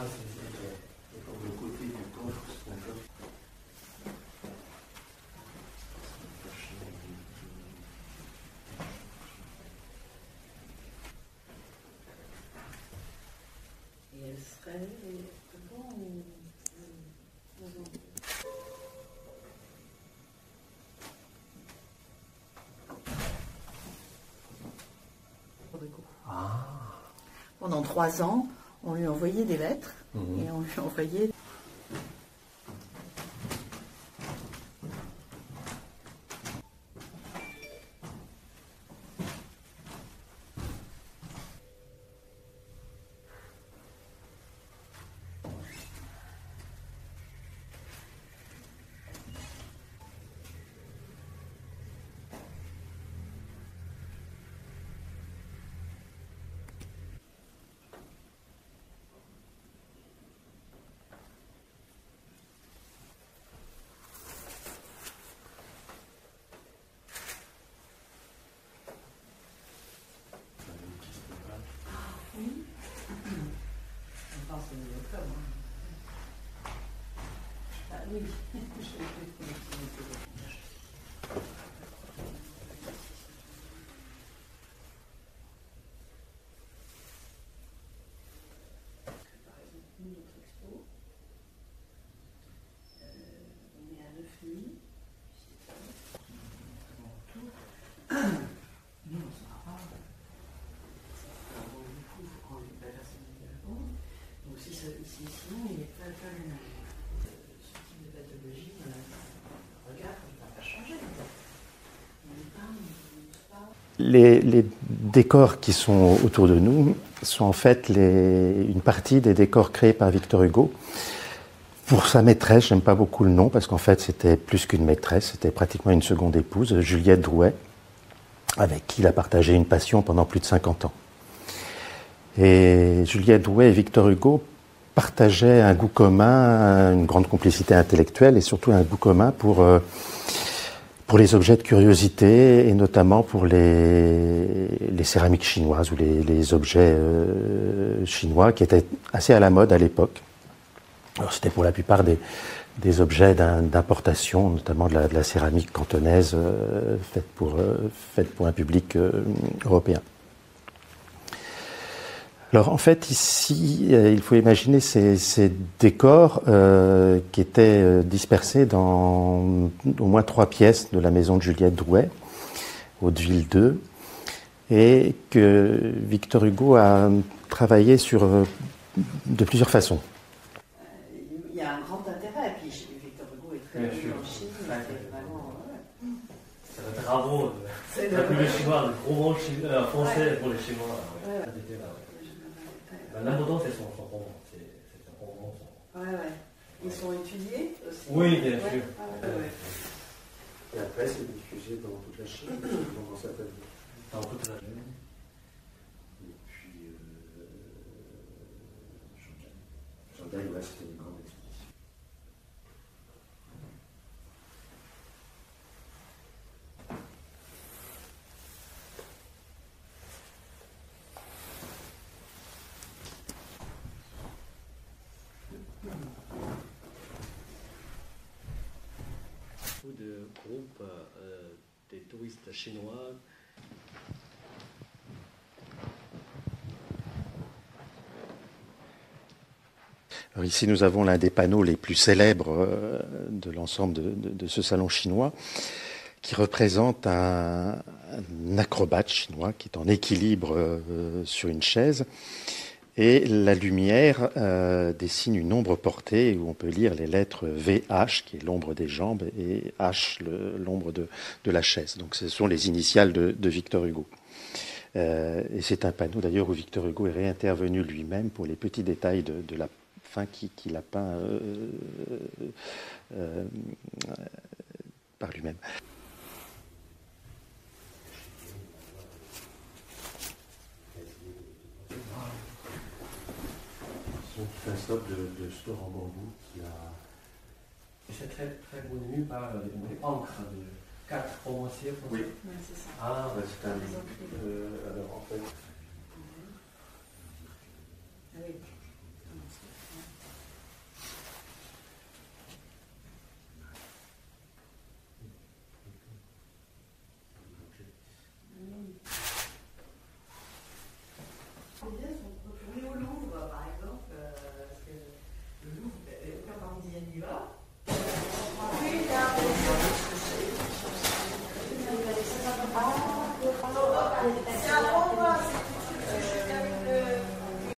Celui-ci, ah, c'est Pour le côté du coffre, c'est un coffre. Et elle serait devant ou devant Pendant trois ans, on lui envoyait des lettres et on lui envoyait pense que c'est mieux comme. hein. Ah oui, je vais Nous, notre expo. Euh, on est à 9 nuits. Nous, on ne saura pas. Alors, bon, du coup, il faut qu'on la personne qui répond. Donc, pas type de pathologie, regarde, ne va pas changer. Les, décors qui sont autour de nous sont en fait une partie des décors créés par Victor Hugo. Pour sa maîtresse, j'aime pas beaucoup le nom parce qu'en fait c'était plus qu'une maîtresse, c'était pratiquement une seconde épouse, Juliette Drouet, avec qui il a partagé une passion pendant plus de 50 ans. Et Juliette Drouet et Victor Hugo partageaient un goût commun, une grande complicité intellectuelle et surtout un goût commun pour euh, pour les objets de curiosité et notamment pour les, céramiques chinoises ou les, objets euh, chinois qui étaient assez à la mode à l'époque. C'était pour la plupart des, objets d'im- d'importation, notamment de la, céramique cantonaise euh, faite, pour, un public européen. Alors en fait ici, euh, il faut imaginer ces, ces décors euh, qui étaient euh, dispersés dans au moins trois pièces de la maison de Juliette Drouet, Hauteville 2, et que Victor Hugo a travaillé sur de plusieurs façons. Il y a un grand intérêt. Et puis Victor Hugo est très Bien en Chine. Ouais. C'est vraiment. ouais. C'est un travaux, C'est le- les Chinois, le gros mot chi- euh, français pour les Chinois. Ouais. Ouais. Ça, c'était là, ouais. Ben, L'important, c'est son, son roman. C'est c'est un roman. son- Ouais, ouais. Ils sont étudiés aussi. Oui, bien Ouais. sûr. Ah, ouais, ouais. Et après, c'est diffusé dans toute la Chine, dans certaines Dans toute la Et puis, euh, Shanghai. Shanghai, ouais, c'était une grande expédition. beaucoup euh, des touristes chinois Alors ici, nous avons l'un des panneaux les plus célèbres euh, de l'ensemble de, ce salon chinois, qui représente un, un acrobate chinois qui est en équilibre euh, sur une chaise. Et la lumière euh, dessine une ombre portée où on peut lire les lettres VH, qui est l'ombre des jambes, et H, l'ombre de, la chaise. Donc ce sont les initiales de, Victor Hugo. Euh, et c'est un panneau d'ailleurs où Victor Hugo est réintervenu lui-même pour les petits détails de, la fin qu'il a peint euh, par lui-même. C'est un stop de, de store en bambou qui a. C'est très, très connu par des, des encres de 4 romanciers français. Ouais, c'est ça. Ah, bah, c'est un. Euh, alors en fait, Ah oui.